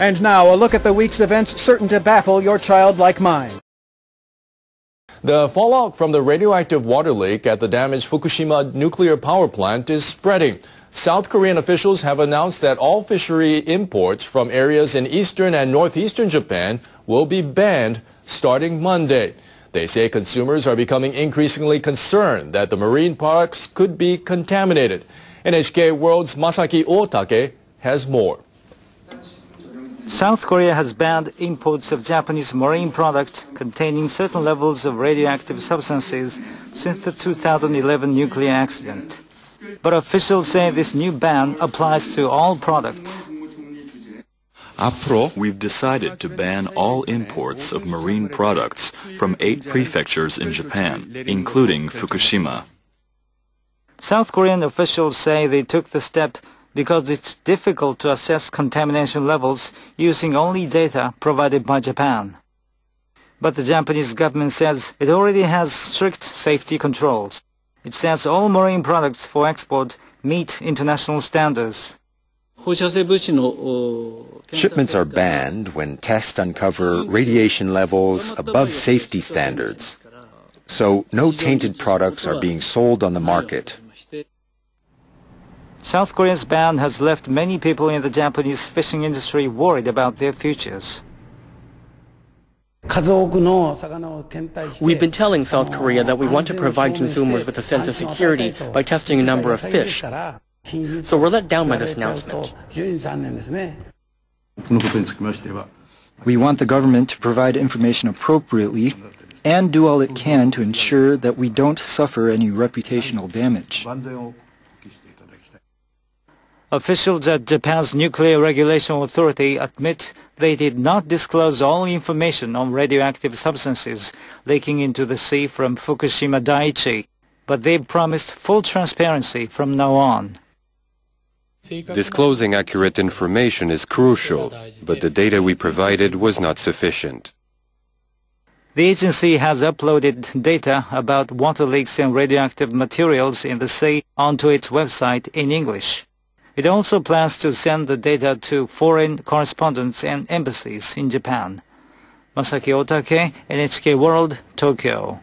And now a look at the week's events certain to baffle your childlike mind. The fallout from the radioactive water leak at the damaged Fukushima nuclear power plant is spreading. South Korean officials have announced that all fishery imports from areas in eastern and northeastern Japan will be banned starting Monday. They say consumers are becoming increasingly concerned that the marine products could be contaminated. NHK World's Masaki Otake has more. South Korea has banned imports of Japanese marine products containing certain levels of radioactive substances since the 2011 nuclear accident. But officials say this new ban applies to all products. We've decided to ban all imports of marine products from eight prefectures in Japan, including Fukushima. South Korean officials say they took the step because it's difficult to assess contamination levels using only data provided by Japan. But the Japanese government says it already has strict safety controls. It says all marine products for export meet international standards. Shipments are banned when tests uncover radiation levels above safety standards. So no tainted products are being sold on the market. South Korea's ban has left many people in the Japanese fishing industry worried about their futures. We've been telling South Korea that we want to provide consumers with a sense of security by testing a number of fish. So we're let down by this announcement. We want the government to provide information appropriately and do all it can to ensure that we don't suffer any reputational damage. Officials at Japan's Nuclear Regulation Authority admit they did not disclose all information on radioactive substances leaking into the sea from Fukushima Daiichi, but they've promised full transparency from now on. Disclosing accurate information is crucial, but the data we provided was not sufficient. The agency has uploaded data about water leaks and radioactive materials in the sea onto its website in English. It also plans to send the data to foreign correspondents and embassies in Japan. Masaki Otake, NHK World, Tokyo.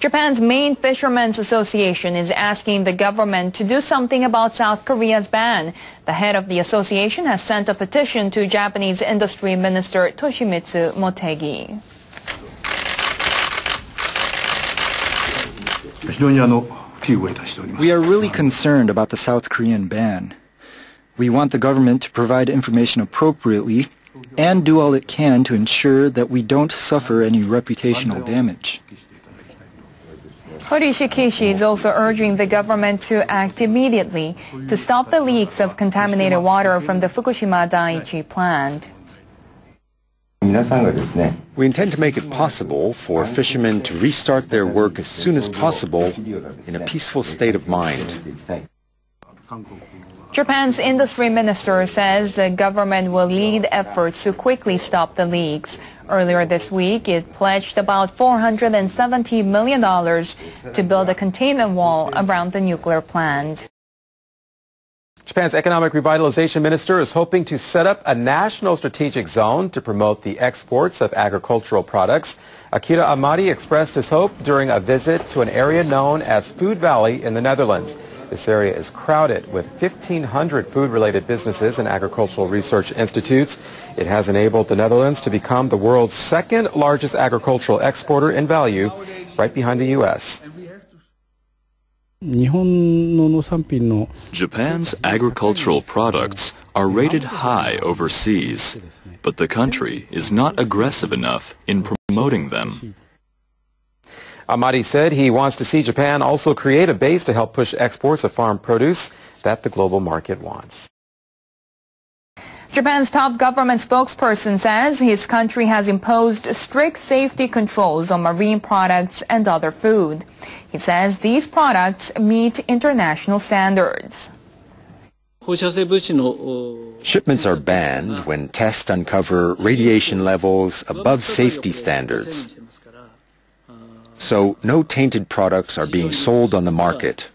Japan's main fishermen's association is asking the government to do something about South Korea's ban. The head of the association has sent a petition to Japanese Industry Minister Toshimitsu Motegi. We are really concerned about the South Korean ban. We want the government to provide information appropriately and do all it can to ensure that we don't suffer any reputational damage. Hiroshi Kishi is also urging the government to act immediately to stop the leaks of contaminated water from the Fukushima Daiichi plant. We intend to make it possible for fishermen to restart their work as soon as possible in a peaceful state of mind. Japan's industry minister says the government will lead efforts to quickly stop the leaks. Earlier this week, it pledged about $470 million to build a containment wall around the nuclear plant. Japan's economic revitalization minister is hoping to set up a national strategic zone to promote the exports of agricultural products. Akira Amari expressed his hope during a visit to an area known as Food Valley in the Netherlands. This area is crowded with 1,500 food-related businesses and agricultural research institutes. It has enabled the Netherlands to become the world's second largest agricultural exporter in value, right behind the U.S. Japan's agricultural products are rated high overseas, but the country is not aggressive enough in promoting them. Amari said he wants to see Japan also create a base to help push exports of farm produce that the global market wants. Japan's top government spokesperson says his country has imposed strict safety controls on marine products and other food. He says these products meet international standards. Shipments are banned when tests uncover radiation levels above safety standards. So no tainted products are being sold on the market.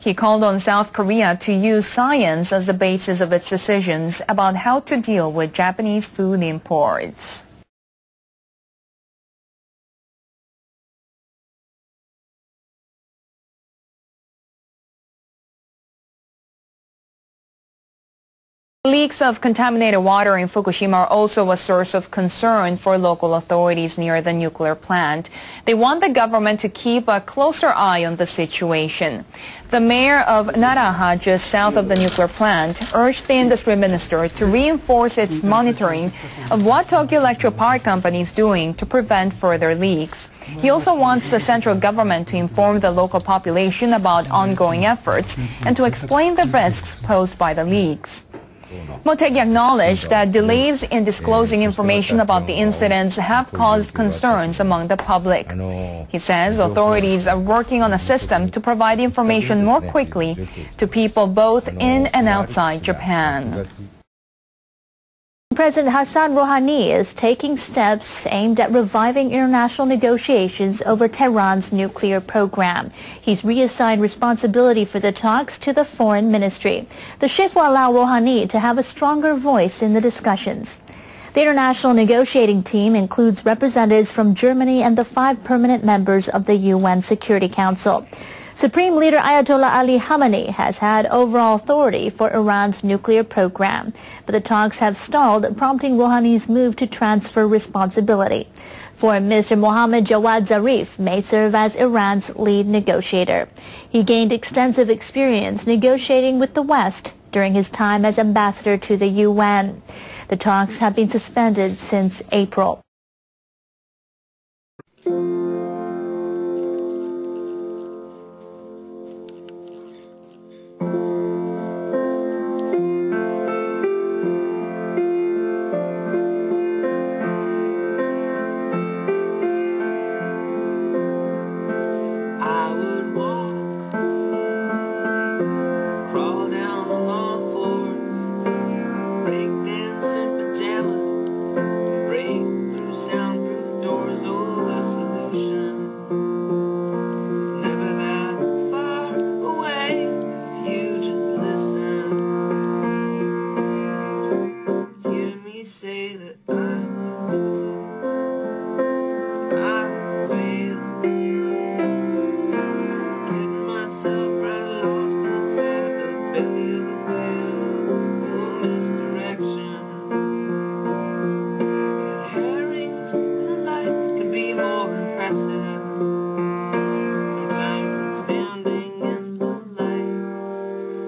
He called on South Korea to use science as the basis of its decisions about how to deal with Japanese food imports. Leaks of contaminated water in Fukushima are also a source of concern for local authorities near the nuclear plant. They want the government to keep a closer eye on the situation. The mayor of Naraha, just south of the nuclear plant, urged the industry minister to reinforce its monitoring of what Tokyo Electric Power Company is doing to prevent further leaks. He also wants the central government to inform the local population about ongoing efforts and to explain the risks posed by the leaks. Motegi acknowledged that delays in disclosing information about the incidents have caused concerns among the public. He says authorities are working on a system to provide information more quickly to people both in and outside Japan. President Hassan Rouhani is taking steps aimed at reviving international negotiations over Tehran's nuclear program. He's reassigned responsibility for the talks to the foreign ministry. The shift will allow Rouhani to have a stronger voice in the discussions. The international negotiating team includes representatives from Germany and the five permanent members of the UN Security Council. Supreme Leader Ayatollah Ali Khamenei has had overall authority for Iran's nuclear program, but the talks have stalled, prompting Rouhani's move to transfer responsibility. Foreign Minister Mohammad Jawad Zarif may serve as Iran's lead negotiator. He gained extensive experience negotiating with the West during his time as ambassador to the UN. The talks have been suspended since April.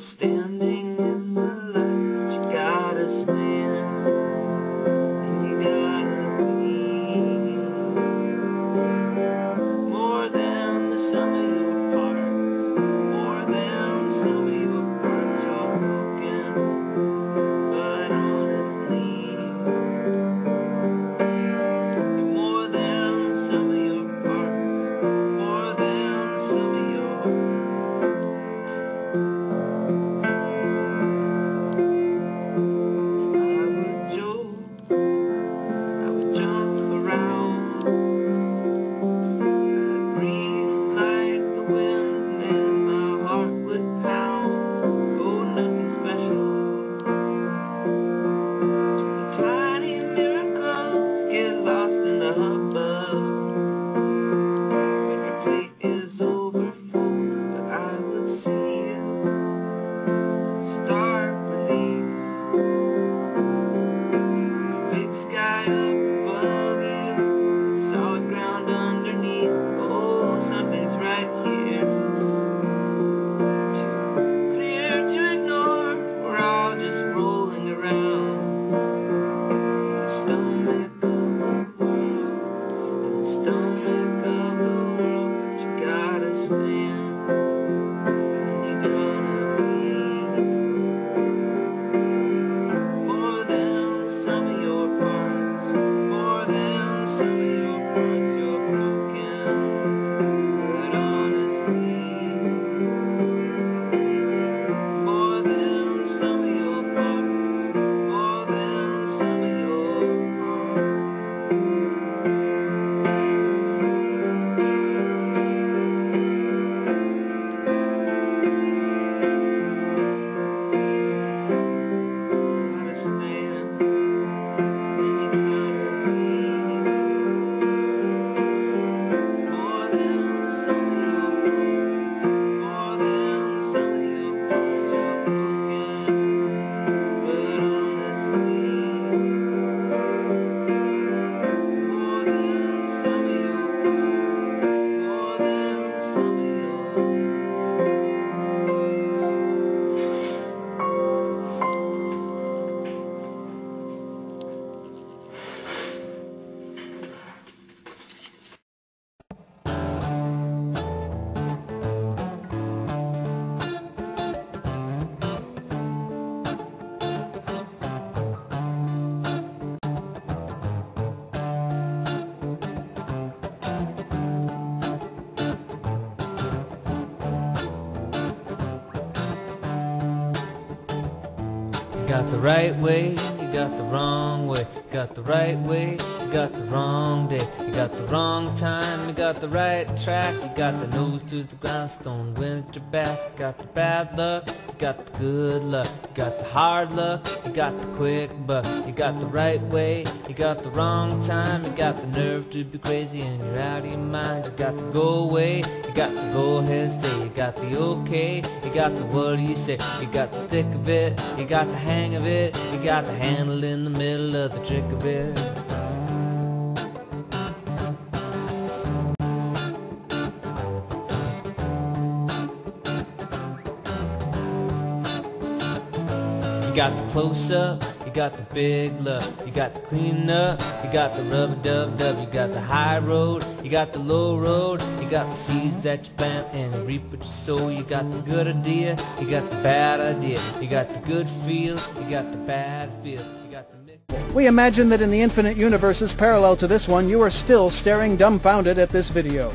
stand got the right way, you got the wrong way. Got the right way, got the wrong day. You got the wrong time, you got the right track. You got the nose to the grindstone, wind at your back. You got the bad luck, you got the good luck. You got the hard luck, you got the quick buck. You got the right way, you got the wrong time. You got the nerve to be crazy and you're out of your mind. You got to go away, you got the go ahead stay. You got the okay, you got the what do you say. You got the thick of it, you got the hang of it. You got the handle in the middle of the trick of it. You got the close up, you got the big look, you got the clean up, you got the rubber dub dub, you got the high road, you got the low road, you got the seeds that you plant and you reap what you sow, you got the good idea, you got the bad idea, you got the good feel, you got the bad feel. you got the. We imagine that in the infinite universes parallel to this one, you are still staring dumbfounded at this video.